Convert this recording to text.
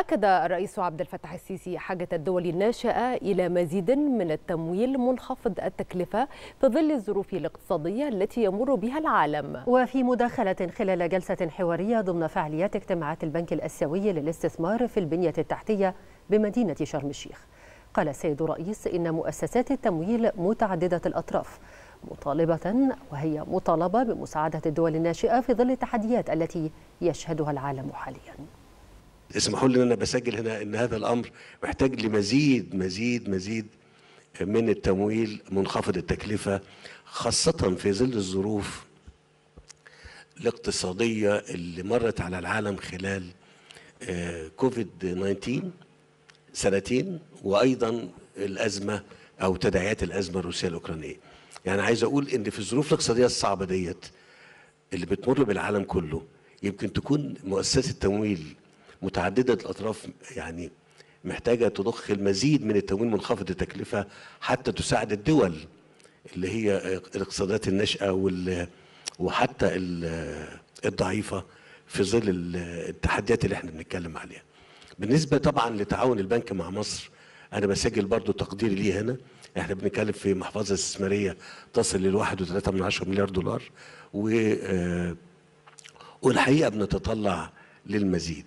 أكد الرئيس عبد الفتاح السيسي حاجة الدول الناشئة إلى مزيد من التمويل منخفض التكلفة في ظل الظروف الاقتصادية التي يمر بها العالم. وفي مداخلة خلال جلسة حوارية ضمن فعاليات اجتماعات البنك الآسيوي للاستثمار في البنية التحتية بمدينة شرم الشيخ. قال السيد الرئيس إن مؤسسات التمويل متعددة الأطراف مطالبة وهي مطالبة بمساعدة الدول الناشئة في ظل التحديات التي يشهدها العالم حالياً. اسمحوا لي إن أنا بسجل هنا إن هذا الأمر محتاج لمزيد مزيد مزيد من التمويل منخفض التكلفة خاصة في ظل الظروف الاقتصادية اللي مرت على العالم خلال كوفيد 19 سنتين وأيضا الأزمة أو تداعيات الأزمة الروسية الأوكرانية. يعني عايز أقول إن في الظروف الاقتصادية الصعبة ديت اللي بتمر بالعالم كله يمكن تكون مؤسسات التمويل متعددة الأطراف يعني محتاجة تضخ المزيد من التمويل منخفض التكلفة حتى تساعد الدول اللي هي الاقتصادات الناشئة وال وحتى الضعيفة في ظل التحديات اللي إحنا بنتكلم عليها. بالنسبة طبعا لتعاون البنك مع مصر أنا بسجل برضو تقديري ليه هنا إحنا بنتكلم في محفظة استثمارية تصل لل 1.3 من 10 مليار دولار و والحقيقة بنتطلع للمزيد